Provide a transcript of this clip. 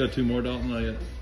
got two more, Dalton, not.